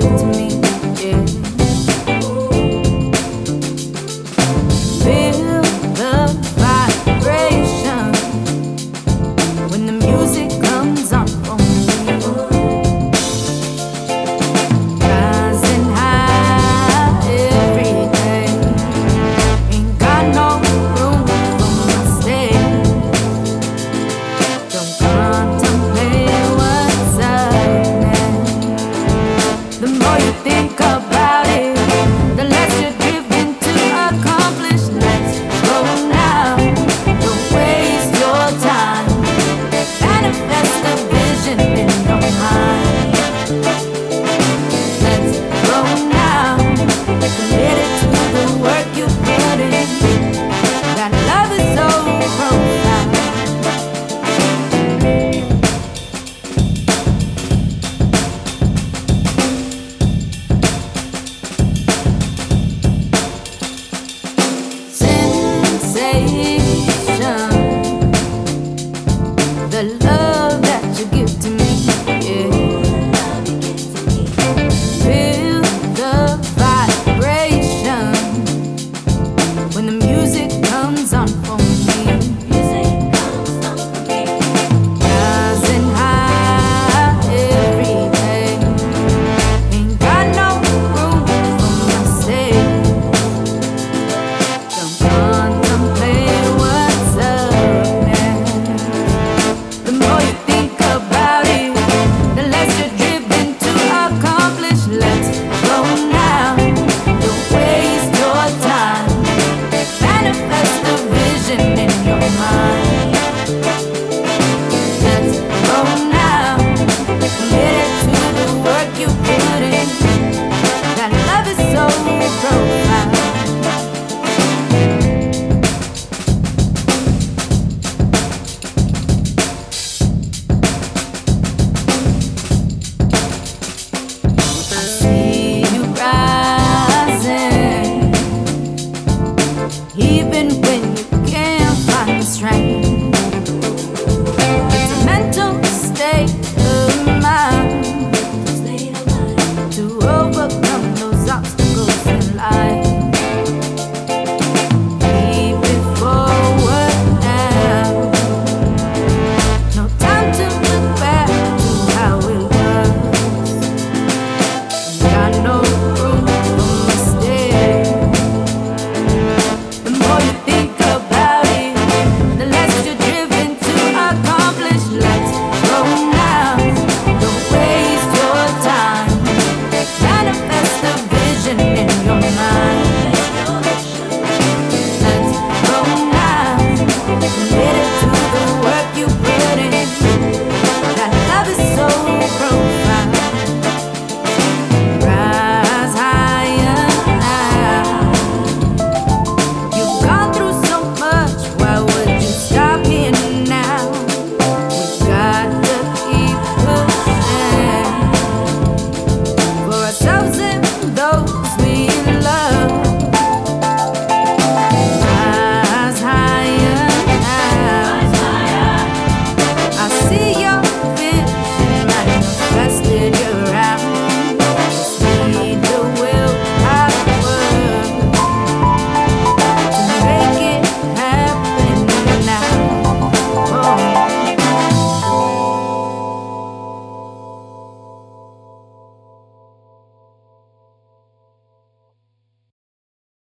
give to me. Thank you.